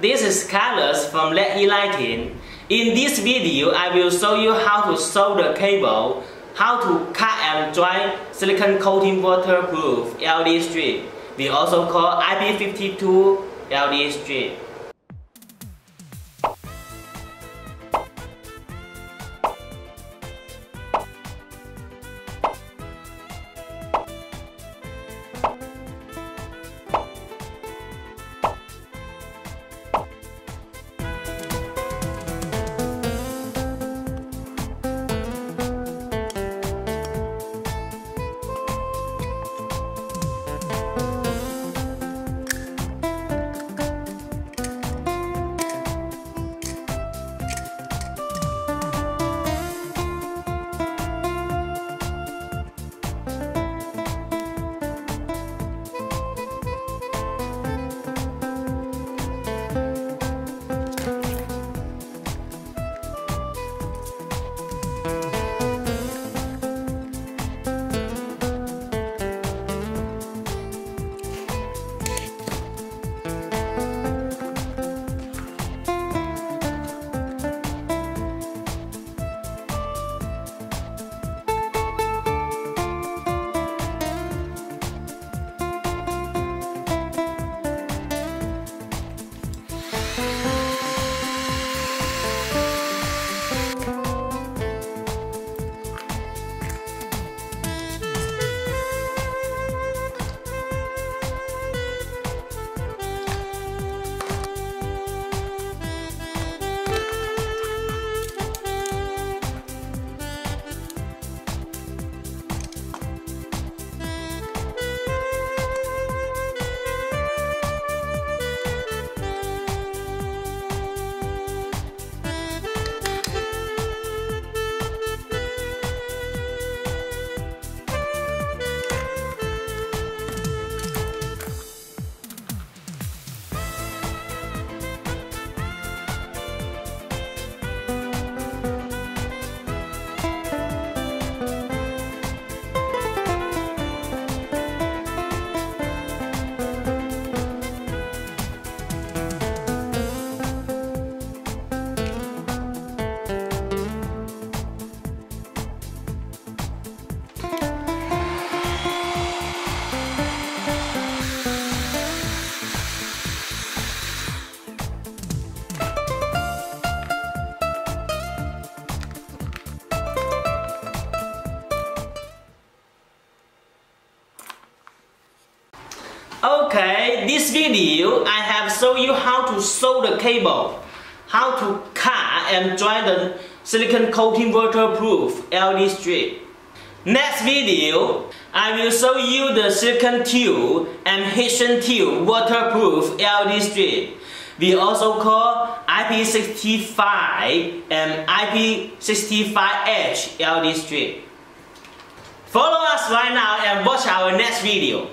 this is Karlos from LEDYi Lighting. In this video, I will show you how to solder cable, how to cut and join silicon coating waterproof LED strip. We also call IP52 LED strip. Okay, this video I have shown you how to sew the cable, how to cut and join the silicon coating waterproof LED strip. Next video, I will show you the silicon tube and Hessian tube waterproof LED strip. We also call IP65 and IP65H LED strip. Follow us right now and watch our next video.